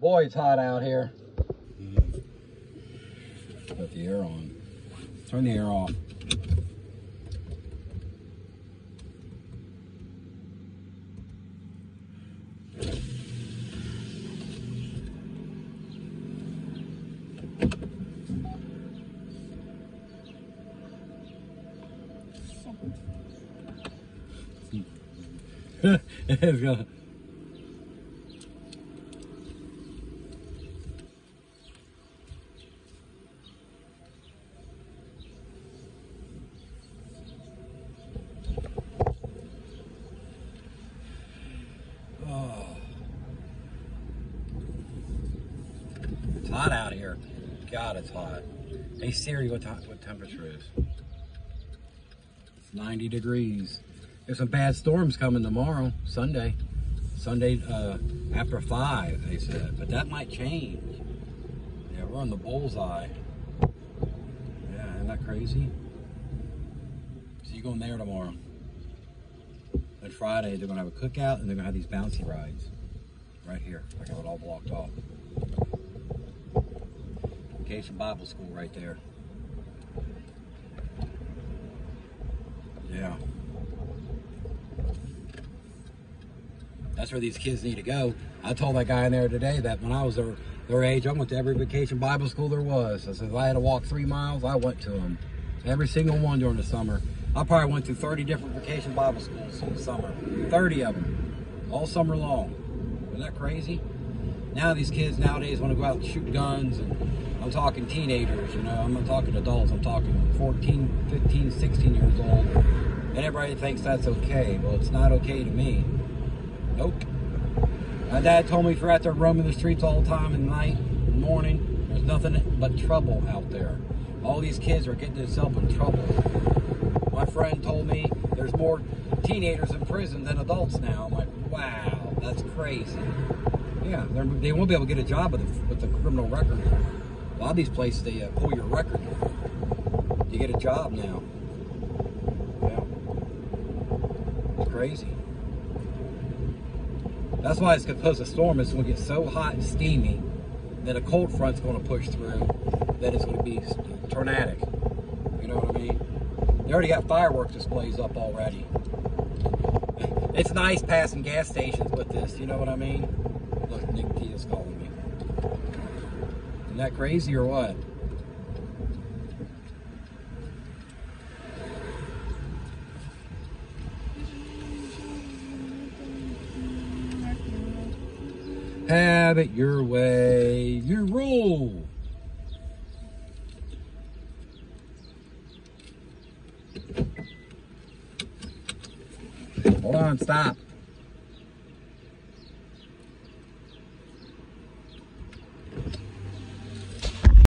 Boy, it's hot out here. Put the air on. Turn the air off. it's gonna. It's hot out here. God, it's hot. Hey Siri, what, what temperature is? It's 90 degrees. There's some bad storms coming tomorrow, Sunday. Sunday uh, after 5, they said. But that might change. Yeah, we're on the bullseye. Yeah, isn't that crazy? So you going there tomorrow. And Friday, they're going to have a cookout and they're going to have these bouncy rides. Right here. I got it all blocked off. Vacation Bible School right there. Yeah. That's where these kids need to go. I told that guy in there today that when I was their, their age, I went to every vacation Bible school there was. I said, if I had to walk three miles, I went to them. Every single one during the summer. I probably went to 30 different vacation Bible schools in the summer. 30 of them. All summer long. Isn't that crazy? Now these kids nowadays want to go out and shoot guns and I'm talking teenagers, you know, I'm not talking adults, I'm talking 14, 15, 16 years old. And everybody thinks that's okay. Well, it's not okay to me. Nope. My dad told me if you're out there roaming the streets all the time at night, the morning, there's nothing but trouble out there. All these kids are getting themselves in trouble. My friend told me there's more teenagers in prison than adults now. I'm like, wow, that's crazy. Yeah, they won't be able to get a job with a, with a criminal record. A lot of these places, they uh, pull your record. You get a job now. Yeah. It's crazy. That's why it's supposed to storm. It's going to get so hot and steamy that a cold front's going to push through that it's going to be tornadic. You know what I mean? They already got fireworks displays up already. It's nice passing gas stations with this, you know what I mean? Look, Nick T is calling me. Isn't that crazy or what? Have it your way, your rule. Hold on, stop.